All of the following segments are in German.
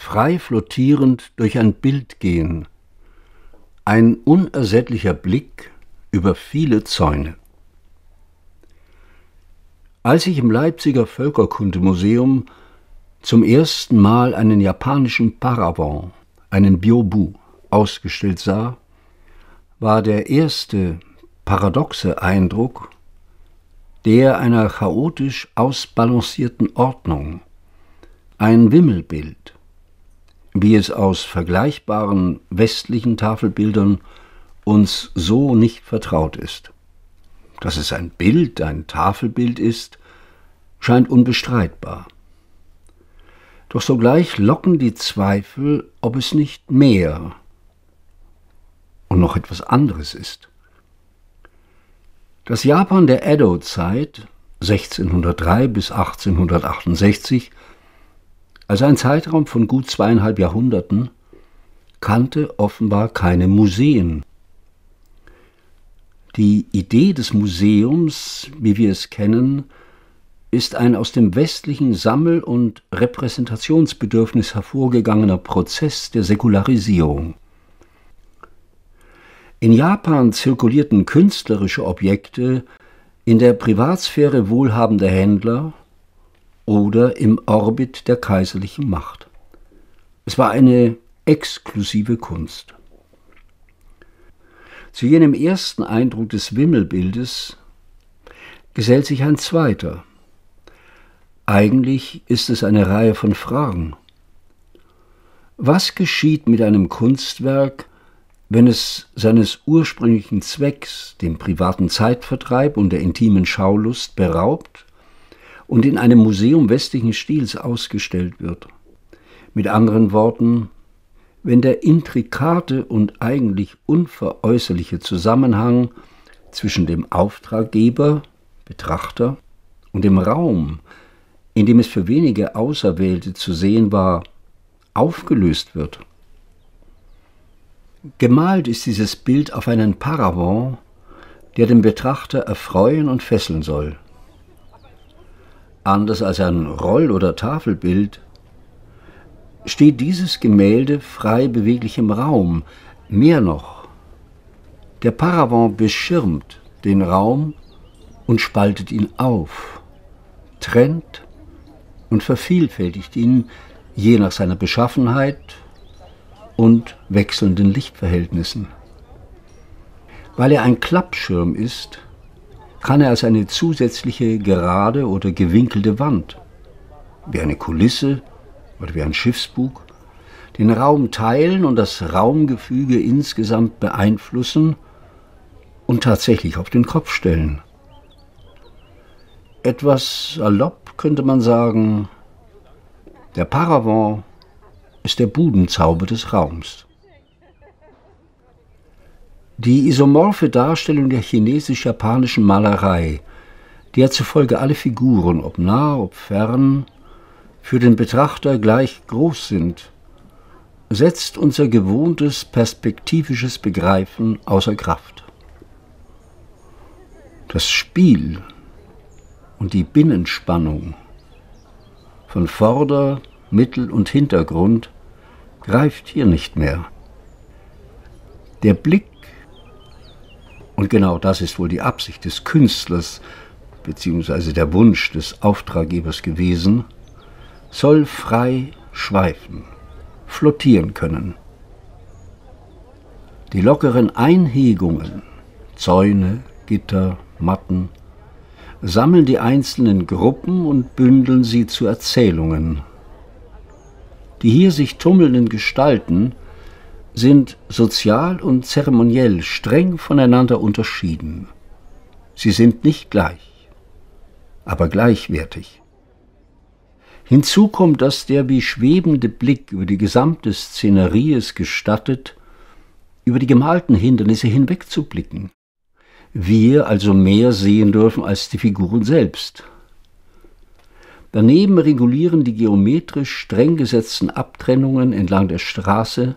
frei flottierend durch ein Bild gehen, ein unersättlicher Blick über viele Zäune. Als ich im Leipziger Völkerkundemuseum zum ersten Mal einen japanischen Paravent, einen Byobu, ausgestellt sah, war der erste paradoxe Eindruck der einer chaotisch ausbalancierten Ordnung, ein Wimmelbild, wie es aus vergleichbaren westlichen Tafelbildern uns so nicht vertraut ist. Dass es ein Bild, ein Tafelbild ist, scheint unbestreitbar. Doch sogleich locken die Zweifel, ob es nicht mehr und noch etwas anderes ist. Das Japan der Edo-Zeit 1603 bis 1868, also ein Zeitraum von gut zweieinhalb Jahrhunderten, kannte offenbar keine Museen. Die Idee des Museums, wie wir es kennen, ist ein aus dem westlichen Sammel- und Repräsentationsbedürfnis hervorgegangener Prozess der Säkularisierung. In Japan zirkulierten künstlerische Objekte in der Privatsphäre wohlhabender Händler oder im Orbit der kaiserlichen Macht. Es war eine exklusive Kunst. Zu jenem ersten Eindruck des Wimmelbildes gesellt sich ein zweiter, eigentlich ist es eine Reihe von Fragen. Was geschieht mit einem Kunstwerk, wenn es seines ursprünglichen Zwecks, dem privaten Zeitvertreib und der intimen Schaulust, beraubt und in einem Museum westlichen Stils ausgestellt wird? Mit anderen Worten, wenn der intrikate und eigentlich unveräußerliche Zusammenhang zwischen dem Auftraggeber, Betrachter und dem Raum, in dem es für wenige Auserwählte zu sehen war, aufgelöst wird. Gemalt ist dieses Bild auf einen Paravent, der den Betrachter erfreuen und fesseln soll. Anders als ein Roll- oder Tafelbild steht dieses Gemälde frei beweglich im Raum. Mehr noch, der Paravent beschirmt den Raum und spaltet ihn auf, trennt und vervielfältigt ihn je nach seiner Beschaffenheit und wechselnden Lichtverhältnissen. Weil er ein Klappschirm ist, kann er als eine zusätzliche gerade oder gewinkelte Wand, wie eine Kulisse oder wie ein Schiffsbug, den Raum teilen und das Raumgefüge insgesamt beeinflussen und tatsächlich auf den Kopf stellen. Etwas salopp könnte man sagen, der Paravent ist der Budenzauber des Raums. Die isomorphe Darstellung der chinesisch-japanischen Malerei, der zufolge alle Figuren, ob nah, ob fern, für den Betrachter gleich groß sind, setzt unser gewohntes perspektivisches Begreifen außer Kraft. Das Spiel und die Binnenspannung von Vorder-, Mittel- und Hintergrund greift hier nicht mehr. Der Blick, und genau das ist wohl die Absicht des Künstlers bzw. der Wunsch des Auftraggebers gewesen, soll frei schweifen, flottieren können. Die lockeren Einhegungen, Zäune, Gitter, Matten, sammeln die einzelnen Gruppen und bündeln sie zu Erzählungen. Die hier sich tummelnden Gestalten sind sozial und zeremoniell streng voneinander unterschieden. Sie sind nicht gleich, aber gleichwertig. Hinzu kommt, dass der wie schwebende Blick über die gesamte Szenerie es gestattet, über die gemalten Hindernisse hinwegzublicken wir also mehr sehen dürfen als die Figuren selbst. Daneben regulieren die geometrisch streng gesetzten Abtrennungen entlang der Straße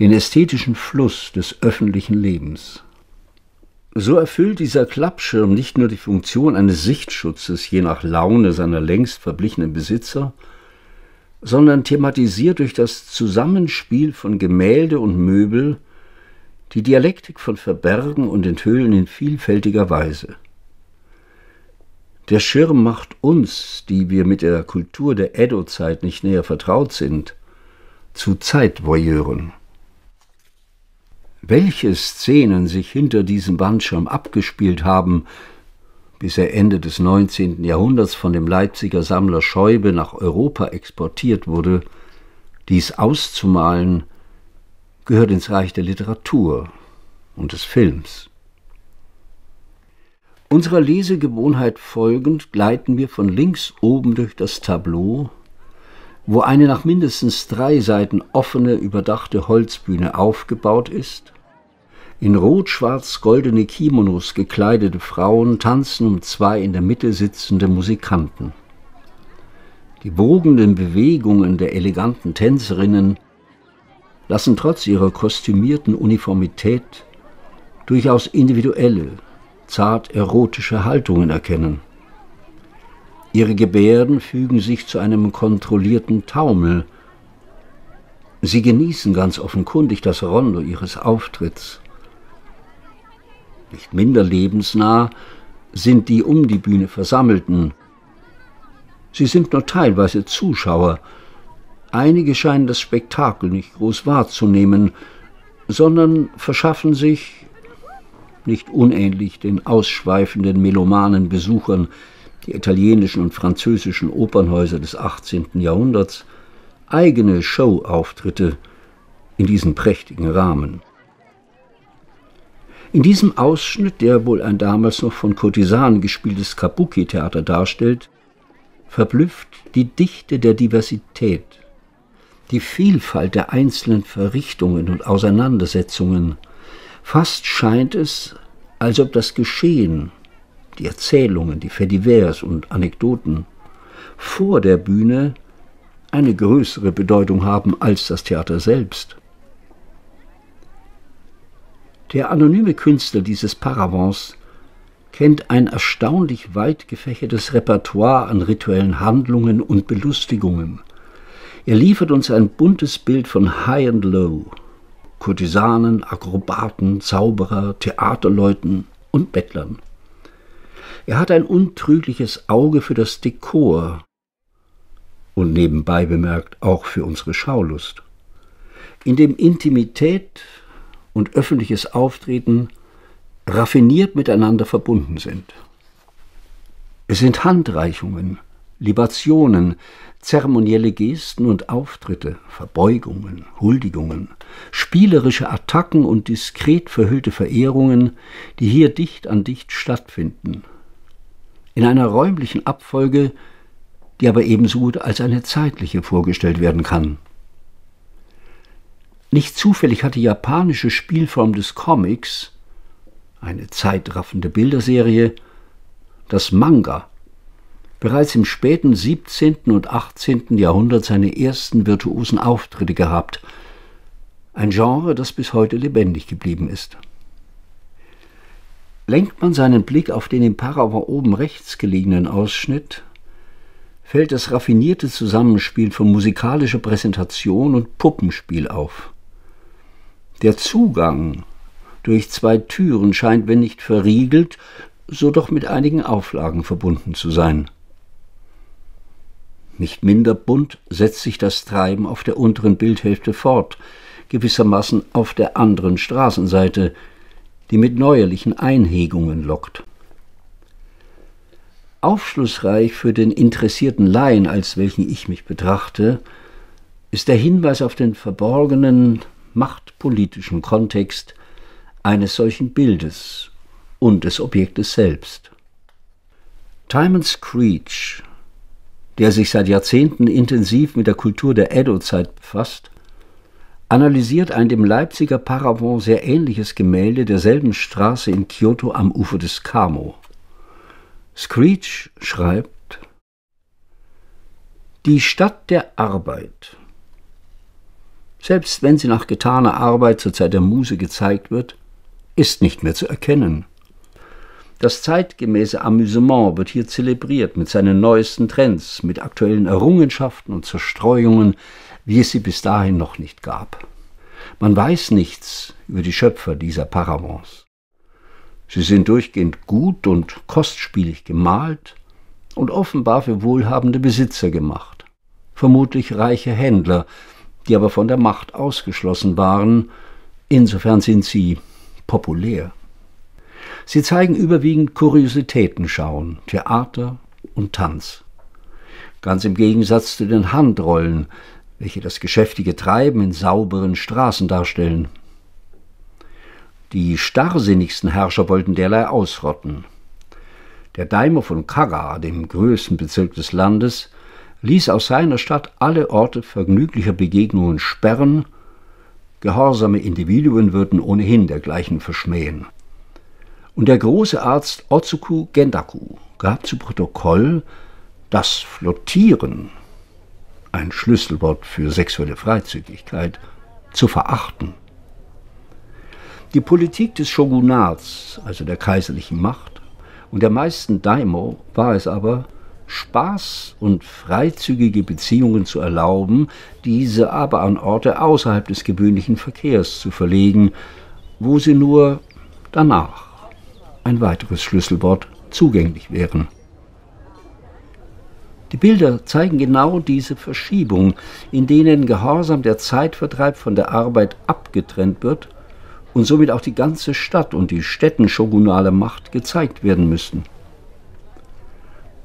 den ästhetischen Fluss des öffentlichen Lebens. So erfüllt dieser Klappschirm nicht nur die Funktion eines Sichtschutzes je nach Laune seiner längst verblichenen Besitzer, sondern thematisiert durch das Zusammenspiel von Gemälde und Möbel die Dialektik von Verbergen und Enthüllen in vielfältiger Weise. Der Schirm macht uns, die wir mit der Kultur der Edo-Zeit nicht näher vertraut sind, zu Zeitvoyeuren. Welche Szenen sich hinter diesem Bandschirm abgespielt haben, bis er Ende des 19. Jahrhunderts von dem Leipziger Sammler Scheube nach Europa exportiert wurde, dies auszumalen, gehört ins Reich der Literatur und des Films. Unserer Lesegewohnheit folgend gleiten wir von links oben durch das Tableau, wo eine nach mindestens drei Seiten offene, überdachte Holzbühne aufgebaut ist, in rot-schwarz-goldene Kimonos gekleidete Frauen tanzen um zwei in der Mitte sitzende Musikanten. Die wogenden Bewegungen der eleganten Tänzerinnen lassen trotz ihrer kostümierten Uniformität durchaus individuelle, zart erotische Haltungen erkennen. Ihre Gebärden fügen sich zu einem kontrollierten Taumel. Sie genießen ganz offenkundig das Rondo ihres Auftritts nicht minder lebensnah, sind die um die Bühne Versammelten. Sie sind nur teilweise Zuschauer. Einige scheinen das Spektakel nicht groß wahrzunehmen, sondern verschaffen sich, nicht unähnlich den ausschweifenden melomanen Besuchern der italienischen und französischen Opernhäuser des 18. Jahrhunderts, eigene Showauftritte in diesen prächtigen Rahmen. In diesem Ausschnitt, der wohl ein damals noch von Kurtisanen gespieltes Kabuki-Theater darstellt, verblüfft die Dichte der Diversität, die Vielfalt der einzelnen Verrichtungen und Auseinandersetzungen. Fast scheint es, als ob das Geschehen, die Erzählungen, die Fedivers und Anekdoten vor der Bühne eine größere Bedeutung haben als das Theater selbst. Der anonyme Künstler dieses Paravents kennt ein erstaunlich weit gefächertes Repertoire an rituellen Handlungen und Belustigungen. Er liefert uns ein buntes Bild von High and Low, Kurtisanen, Akrobaten, Zauberer, Theaterleuten und Bettlern. Er hat ein untrügliches Auge für das Dekor und nebenbei bemerkt auch für unsere Schaulust, in dem Intimität und öffentliches Auftreten raffiniert miteinander verbunden sind. Es sind Handreichungen, Libationen, zeremonielle Gesten und Auftritte, Verbeugungen, Huldigungen, spielerische Attacken und diskret verhüllte Verehrungen, die hier dicht an dicht stattfinden. In einer räumlichen Abfolge, die aber ebenso gut als eine zeitliche vorgestellt werden kann. Nicht zufällig hat die japanische Spielform des Comics, eine zeitraffende Bilderserie, das Manga, bereits im späten 17. und 18. Jahrhundert seine ersten virtuosen Auftritte gehabt, ein Genre, das bis heute lebendig geblieben ist. Lenkt man seinen Blick auf den im Paragraph oben rechts gelegenen Ausschnitt, fällt das raffinierte Zusammenspiel von musikalischer Präsentation und Puppenspiel auf. Der Zugang durch zwei Türen scheint, wenn nicht verriegelt, so doch mit einigen Auflagen verbunden zu sein. Nicht minder bunt setzt sich das Treiben auf der unteren Bildhälfte fort, gewissermaßen auf der anderen Straßenseite, die mit neuerlichen Einhegungen lockt. Aufschlussreich für den interessierten Laien, als welchen ich mich betrachte, ist der Hinweis auf den verborgenen, machtpolitischen Kontext eines solchen Bildes und des Objektes selbst. Timon Screech, der sich seit Jahrzehnten intensiv mit der Kultur der Edo-Zeit befasst, analysiert ein dem Leipziger Paravent sehr ähnliches Gemälde derselben Straße in Kyoto am Ufer des Kamo. Screech schreibt Die Stadt der Arbeit selbst wenn sie nach getaner Arbeit zur Zeit der Muse gezeigt wird, ist nicht mehr zu erkennen. Das zeitgemäße Amüsement wird hier zelebriert mit seinen neuesten Trends, mit aktuellen Errungenschaften und Zerstreuungen, wie es sie bis dahin noch nicht gab. Man weiß nichts über die Schöpfer dieser Paravents. Sie sind durchgehend gut und kostspielig gemalt und offenbar für wohlhabende Besitzer gemacht, vermutlich reiche Händler, die aber von der Macht ausgeschlossen waren, insofern sind sie populär. Sie zeigen überwiegend Kuriositätenschauen, Theater und Tanz. Ganz im Gegensatz zu den Handrollen, welche das geschäftige Treiben in sauberen Straßen darstellen. Die starrsinnigsten Herrscher wollten derlei ausrotten. Der Daimyo von Kaga, dem größten Bezirk des Landes, ließ aus seiner Stadt alle Orte vergnüglicher Begegnungen sperren, gehorsame Individuen würden ohnehin dergleichen verschmähen. Und der große Arzt Otsuku Gendaku gab zu Protokoll, das Flottieren, ein Schlüsselwort für sexuelle Freizügigkeit, zu verachten. Die Politik des Shogunats, also der kaiserlichen Macht, und der meisten Daimyo war es aber, Spaß und freizügige Beziehungen zu erlauben, diese aber an Orte außerhalb des gewöhnlichen Verkehrs zu verlegen, wo sie nur danach ein weiteres Schlüsselwort zugänglich wären. Die Bilder zeigen genau diese Verschiebung, in denen Gehorsam der Zeitvertreib von der Arbeit abgetrennt wird und somit auch die ganze Stadt und die städtenshogunale Macht gezeigt werden müssen.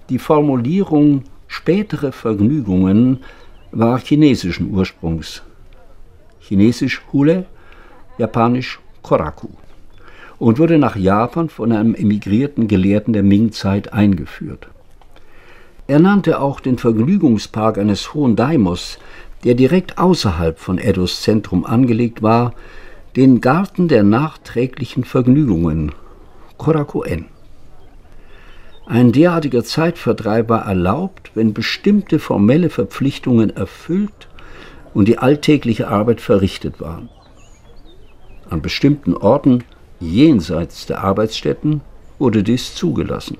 Die Formulierung spätere Vergnügungen war chinesischen Ursprungs. Chinesisch Hule, japanisch Koraku und wurde nach Japan von einem emigrierten Gelehrten der Ming-Zeit eingeführt. Er nannte auch den Vergnügungspark eines hohen Daimos, der direkt außerhalb von Edos Zentrum angelegt war, den Garten der nachträglichen Vergnügungen, Korakuen. Ein derartiger Zeitvertreib war erlaubt, wenn bestimmte formelle Verpflichtungen erfüllt und die alltägliche Arbeit verrichtet waren. An bestimmten Orten jenseits der Arbeitsstätten wurde dies zugelassen.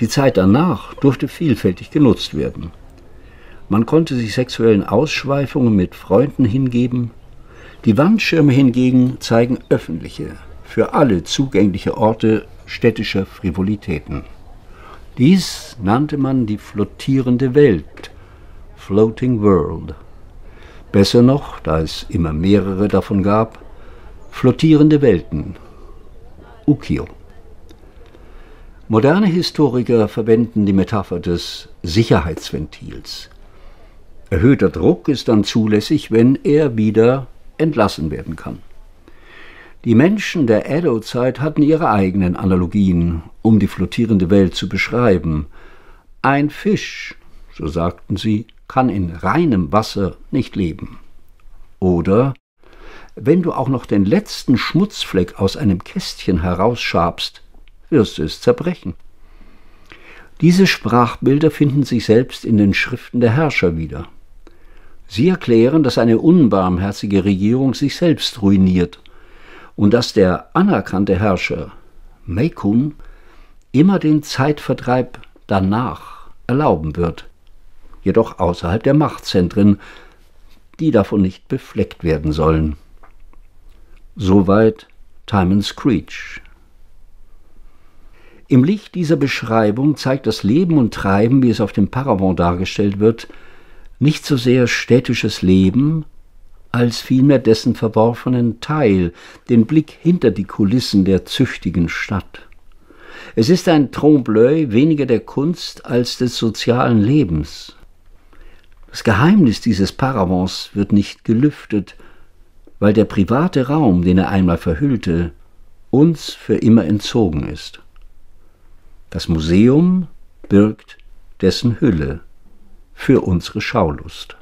Die Zeit danach durfte vielfältig genutzt werden. Man konnte sich sexuellen Ausschweifungen mit Freunden hingeben. Die Wandschirme hingegen zeigen öffentliche, für alle zugängliche Orte städtischer Frivolitäten. Dies nannte man die flottierende Welt, Floating World. Besser noch, da es immer mehrere davon gab, flottierende Welten, Ukiyo. Moderne Historiker verwenden die Metapher des Sicherheitsventils. Erhöhter Druck ist dann zulässig, wenn er wieder entlassen werden kann. Die Menschen der Edo-Zeit hatten ihre eigenen Analogien, um die flottierende Welt zu beschreiben. Ein Fisch, so sagten sie, kann in reinem Wasser nicht leben. Oder wenn du auch noch den letzten Schmutzfleck aus einem Kästchen herausschabst, wirst du es zerbrechen. Diese Sprachbilder finden sich selbst in den Schriften der Herrscher wieder. Sie erklären, dass eine unbarmherzige Regierung sich selbst ruiniert und dass der anerkannte Herrscher Meikun immer den Zeitvertreib danach erlauben wird, jedoch außerhalb der Machtzentren, die davon nicht befleckt werden sollen. Soweit Timon Screech. Im Licht dieser Beschreibung zeigt das Leben und Treiben, wie es auf dem Paravent dargestellt wird, nicht so sehr städtisches Leben, als vielmehr dessen verworfenen Teil, den Blick hinter die Kulissen der züchtigen Stadt. Es ist ein Trompe-l'œil weniger der Kunst als des sozialen Lebens. Das Geheimnis dieses Paravents wird nicht gelüftet, weil der private Raum, den er einmal verhüllte, uns für immer entzogen ist. Das Museum birgt dessen Hülle für unsere Schaulust.